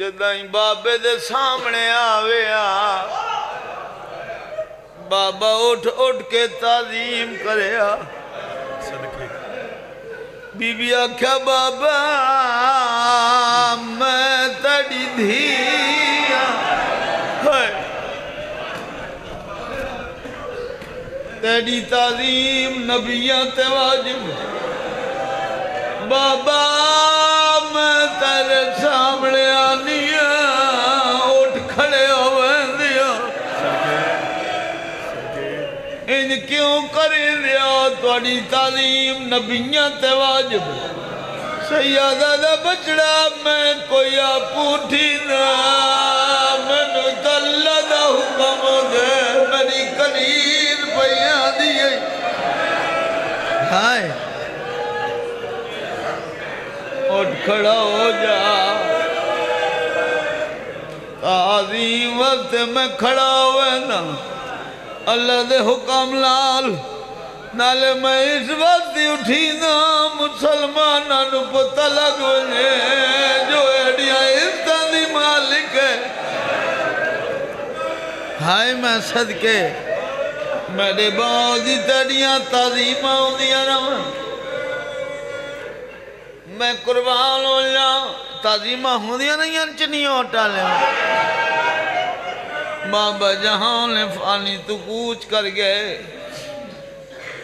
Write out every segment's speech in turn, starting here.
جداں ہی بابے دے سامنے آویا بابا اٹھ اٹھ کے تعظیم کریا۔ بی بی آکھیا بابا میں تڑی دھیا ہائے۔ تیری تعظیم نبیاں تے واجب۔ بابا میں تیرے سامنے آنی ہے اٹھ کھڑے ہوئے دیا ان کیوں کری دیا توڑی تعلیم نبیاں تے واجب سیادہ دا بچڑا میں کوئی پوٹھی نہ کھڑا ہو جا۔ تعظیم وقت میں کھڑا ہوئے نا۔ اللہ دے حکم لال۔ نالے میں اس وقت ہی اٹھی نا۔ مسلمانہ نو پتہ لگ وجے۔ جو ایڈیاں اس دی مالک ہے۔ ہائے میں صدقے۔ میرے باؤں دی تڑیاں تعظیمہ ہوں دیا نا میں قربان ہو جاؤں۔ تعظیمہ ہوں دیا نہیں انچ نہیں ہوتا لے بابا جہاں نے فانی تو کوچ کر گئے۔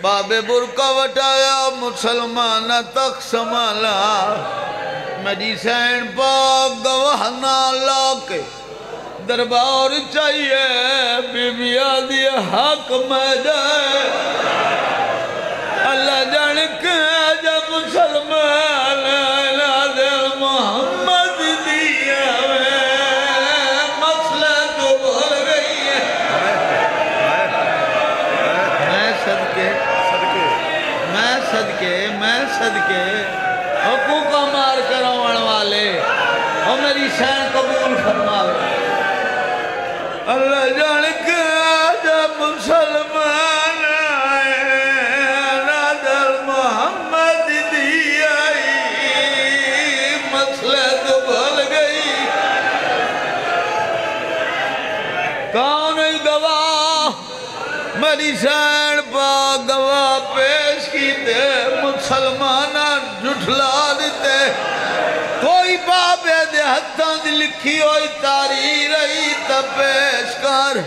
بابے برکا وٹایا مسلمان تک سمالا میری سین پاک گواہ نالا کے دربار چاہیے۔ بی بی آدھی حق میں جائے میں صدقے حقوق مار کراؤن والے اور میری شین قبول فرماوے۔ اللہ جان کے جب مسلمان آئے نادر محمد دی آئی مسئلہ تو بھول گئی۔ کون گواہ، میری سین پا گواہ پیش کی دے مسلمانہ جھٹلا دیتے۔ کوئی بابے دے ہتھاں دی لکھی ہوئی تاریخ رہی تا پیش کر۔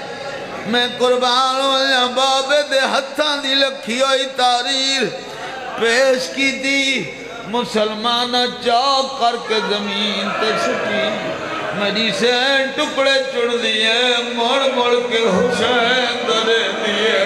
میں قربان ہو یا بابے دے ہتھاں دی لکھی ہوئی تاریخ پیش کی دی مسلمانہ چاک کر کے زمین تے سٹی۔ میری سین ٹکڑے چڑ دیئے مڑ مڑ کے حسین درے دیئے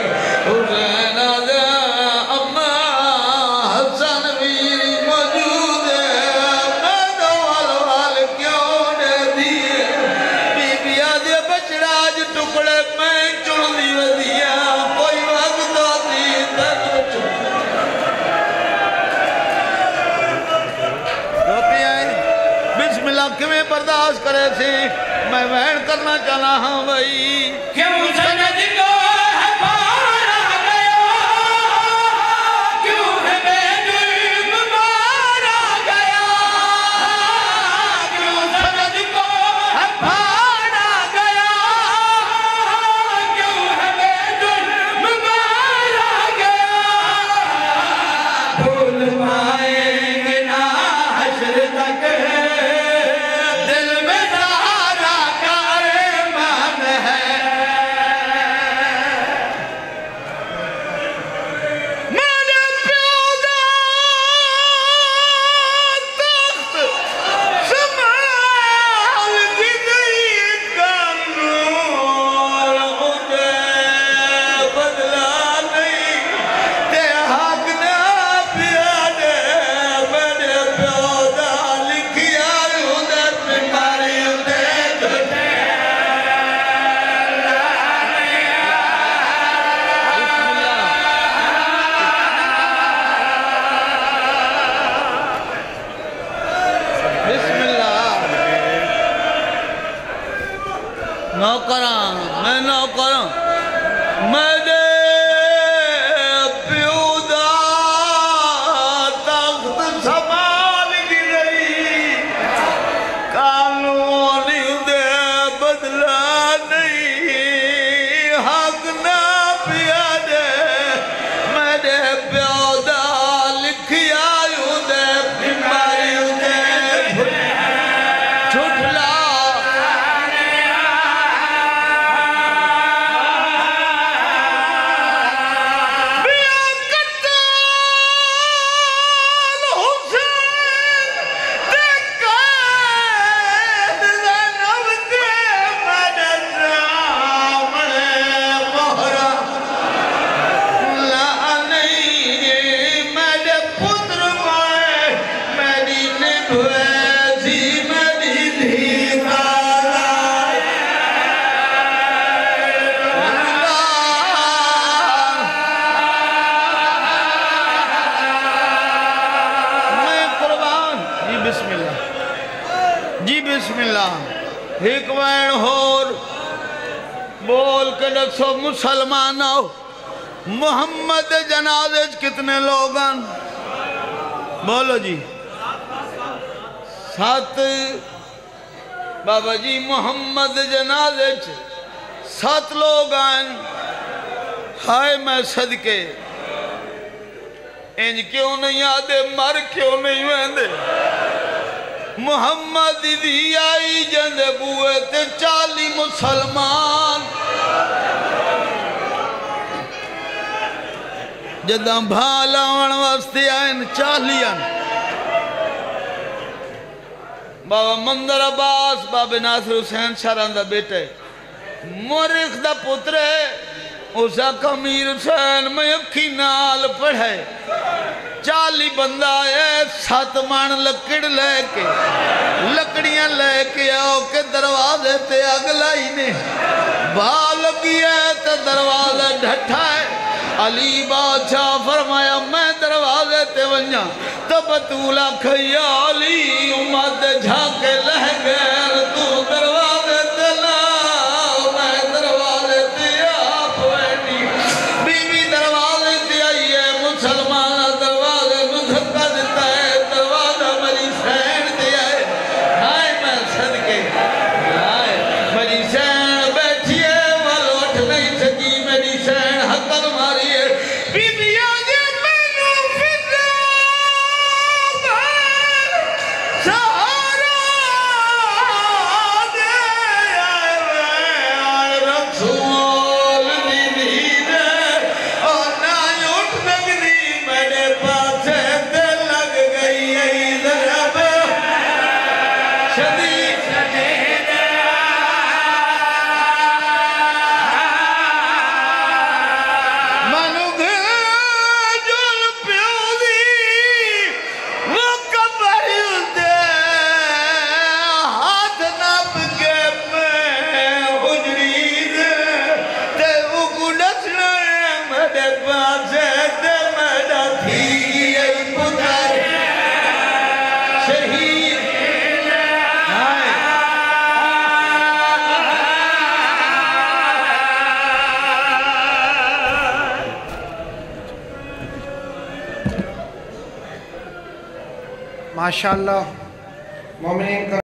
برداشت میں وین کرنا چاہنا ہاں بھائی۔ کیوں کراں میں نہ کراں۔ بسم اللہ ہور بول کے دکھو مسلمان ہو محمد جنازے چ کتنے لوگن بولو جی۔ سات، بابا جی محمد جنازے چ سات لوگ آئیں ہائے میں صدقے۔ انج کیوں نہیں آدھے؟ مر کیوں نہیں ویندے؟ محمد دی آئی جند بوئے تے چالی مسلمان۔ جداں بھالا ون واسطے آئین چالی چالیاں۔ بابا مندر عباس، بابا ناصر حسین شران دا بیٹے۔ مورخ دا پترے اسا کمیر حسین میں اکھی نال پڑھے۔ چالی بندہ آئے سات مان لکڑ لے کے۔ لکڑیاں لے کے آؤ کے دروازے تے اگلائی نے۔ بھا لگی ہے تے دروازے ڈھٹھا ہے۔ علی بادشاہ فرمایا، میں دروازے تے ونجا تو بطولہ خیالی امت جھاکے لہ گئر ماشاءاللہ مومنین کا